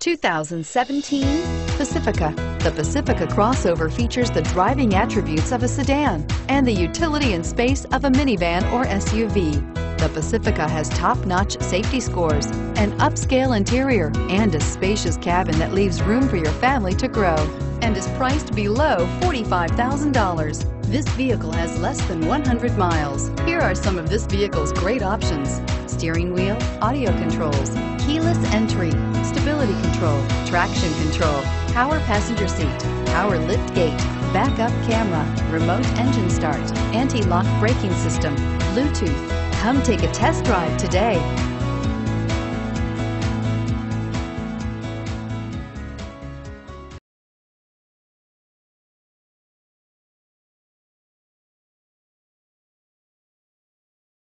2017 Pacifica. The Pacifica crossover features the driving attributes of a sedan and the utility and space of a minivan or SUV. The Pacifica has top-notch safety scores, an upscale interior, and a spacious cabin that leaves room for your family to grow and is priced below $45,000. This vehicle has less than 100 miles. Here are some of this vehicle's great options. Steering wheel, audio controls, keyless entry, stability control, traction control, power passenger seat, power lift gate, backup camera, remote engine start, anti-lock braking system, Bluetooth. Come take a test drive today.